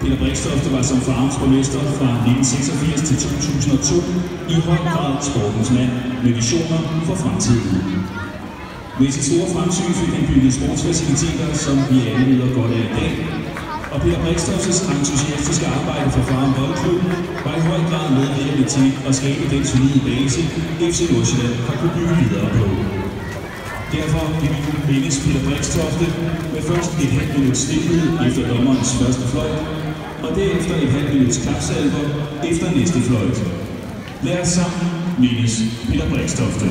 Peter Brikstofte var som farens borgmester fra 1986 til 2002 i høj grad sportens mand med visioner for fremtiden. Med sit store fremsyn fik han bygget sportsfaciliteter, som vi alle nyder godt af i dag. Og Peter Brikstoftes entusiastiske arbejde for Farm Boldklub var i høj grad medvirkende til at skabe den solide base, FC Nordsjælland har kunne bygge videre på. Derfor vil vi kunne mindes Peter Brikstofte med først et halvt minuts stillhed efter dommerens første fløjt, og derefter et halvt minuts klapsalver efter næste fløjt. Lad os sammen mindes Peter Brikstofte.